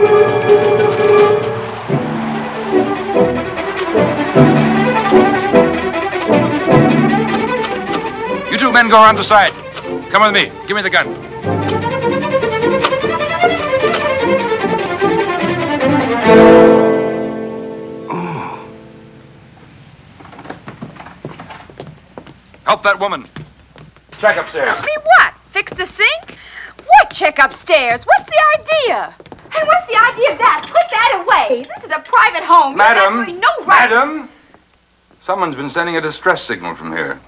You two men go around the side. Come with me. Give me the gun. Oh. Help that woman. Check upstairs. Me what? Fix the sink? What check upstairs? What's the idea? And what's the idea of that? Put that away. This is a private home. You have Madam. absolutely no right. Madam. Someone's been sending a distress signal from here.